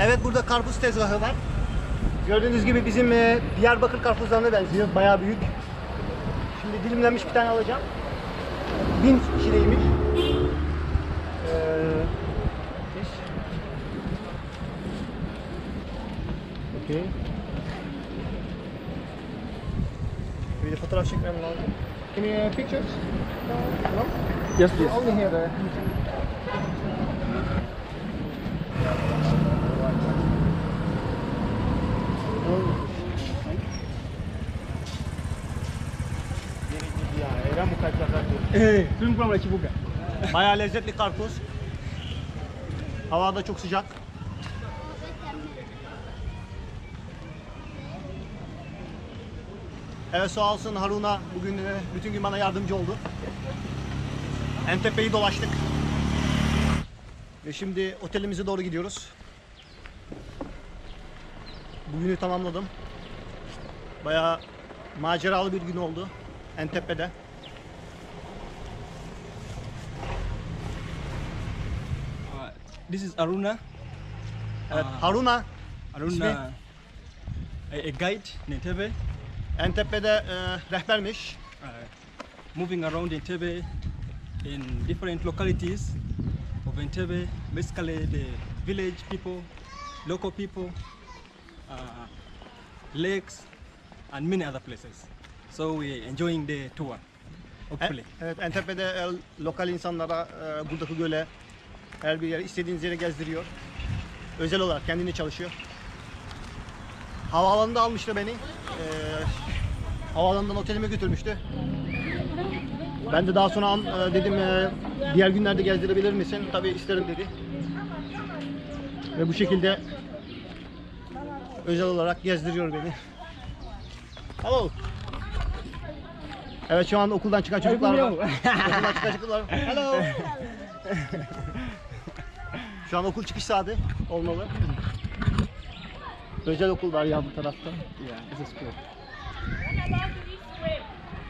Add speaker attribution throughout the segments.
Speaker 1: Evet burada karpuz tezgahı var. Gördüğünüz gibi bizim e, Diyarbakır karpuzlarına benziyor. Bayağı büyük. Şimdi dilimlenmiş bir tane alacağım. Bin kişileymiş. Ee. Okay. Bir de fotoğraf çekmem lazım. Can you pictures? No?
Speaker 2: Yes, please.
Speaker 1: Only here.
Speaker 2: Kurang nak cibukan.
Speaker 1: Bayağı lezzetli karpuz. Hava da çok sıcak. Evet sağ olsun Haruna bugün e, bütün gün bana yardımcı oldu. Entepe'yi dolaştık. Ve şimdi otelimize doğru gidiyoruz. Bugünü tamamladım. Bayağı maceralı bir gün oldu Entepe'de.
Speaker 2: This is Aruna. Ah.
Speaker 1: Haruna
Speaker 2: Aruna, a, a guide in Entebbe,
Speaker 1: Entepe'de e, rehbermiş.
Speaker 2: uh, moving around Entebbe in different localities of Entebbe, basically the village people, local people, uh, lakes, and many other places. So we're enjoying the tour,
Speaker 1: E-
Speaker 2: hopefully.
Speaker 1: Evet, Entepe'de e, lokal insanlara e, buradaki göle her bir yere istediğiniz yere gezdiriyor. Özel olarak kendini çalışıyor. Havaalanında almıştı beni. E, havaalanından otelime götürmüştü. Ben de daha sonra e, dedim e, diğer günlerde gezdirebilir misin? Tabii isterim dedi. Ve bu şekilde özel olarak gezdiriyor beni. Hello. Evet şu an okuldan çıkan çocuklar var. okuldan çıkan çocuklar. Hello. şu an okul çıkış saati olmalı. Özel okul var ya bu tarafta.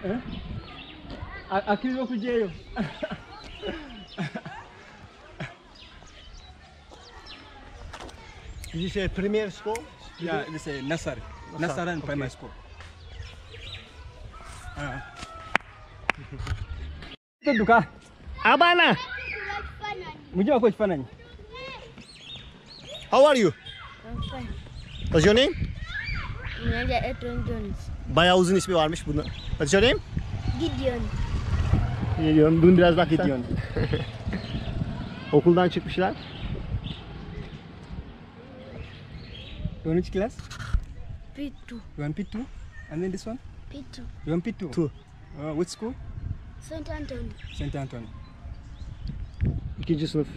Speaker 2: Yeah? A- Aqui no.
Speaker 1: This is a premier school.
Speaker 2: Yeah, this is a nursery.
Speaker 1: Nursery,
Speaker 2: Nasaran
Speaker 1: okay.
Speaker 2: Primary School. Uh. Itu duka.
Speaker 1: Abana,
Speaker 2: Mujib aku cepat
Speaker 1: how are you?
Speaker 3: I'm fine.
Speaker 1: What's your name?
Speaker 3: Nadia Edwin Jones.
Speaker 1: Bayağı uzun ismi varmış bunu. What's your name?
Speaker 3: Gideon.
Speaker 1: Gidiyorum. Bunu biraz daha
Speaker 2: Gideon.
Speaker 1: Okuldan çıkmışlar.
Speaker 2: You want which class?
Speaker 3: P2.
Speaker 2: You want P2? And then this one?
Speaker 3: P2.
Speaker 2: You want P2?
Speaker 1: Two.
Speaker 2: Uh, which school?
Speaker 3: St. Anthony.
Speaker 2: St. Anthony.
Speaker 1: İkinci sınıf